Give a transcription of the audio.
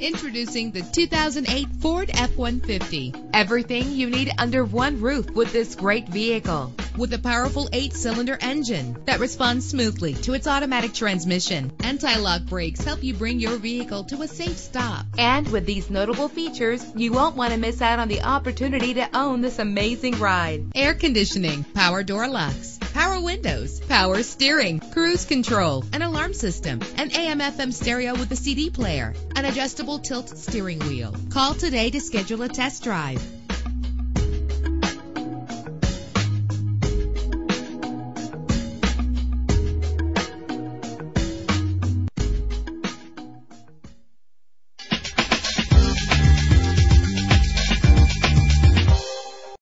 Introducing the 2008 Ford F-150. Everything you need under one roof with this great vehicle. With a powerful eight-cylinder engine that responds smoothly to its automatic transmission. Anti-lock brakes help you bring your vehicle to a safe stop. And with these notable features, you won't want to miss out on the opportunity to own this amazing ride. Air conditioning, power door locks, power windows, power steering, cruise control, an alarm system, an AM FM stereo with a CD player, an adjustable tilt steering wheel. Call today to schedule a test drive.